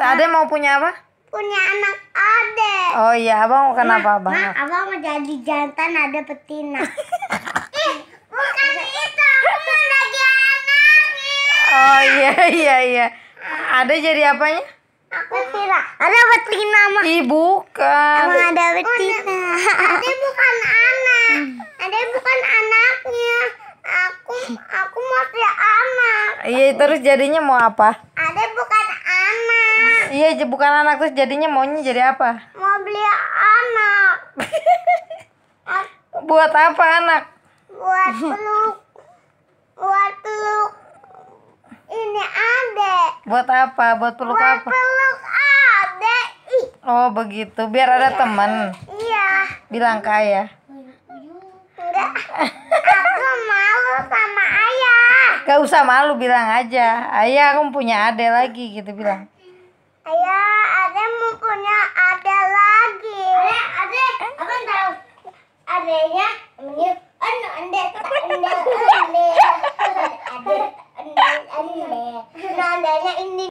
Ade mau punya apa? Punya anak ade. Oh iya, abang kenapa abang? Ma, abang mau jadi jantan ada betina. Ih, bukan itu. Aku mau lagi anaknya. Oh iya iya iya. Ade jadi apanya? Aku kira ada betina mah. Ih bukan. Emang ada betina. Ade bukan anak. Ade bukan anaknya. Aku aku mau punya anak. Iya terus jadinya mau apa? Iya bukan anak terus jadinya maunya jadi apa? Mau beli anak. Buat apa anak? Buat peluk. Buat peluk. Ini ade. Buat apa? Buat peluk Buat apa? peluk ade. Ih, Oh begitu, biar ada teman. iya. Bilang ke ayah. Enggak. Aku malu sama ayah. Gak usah malu bilang aja. Ayah aku punya ade lagi gitu bilang. Ayah, ada punya ada lagi. Ada, ada. Aku tahu. Adanya namanya anu ande ande ande ande ande ande. Nah, adanya ini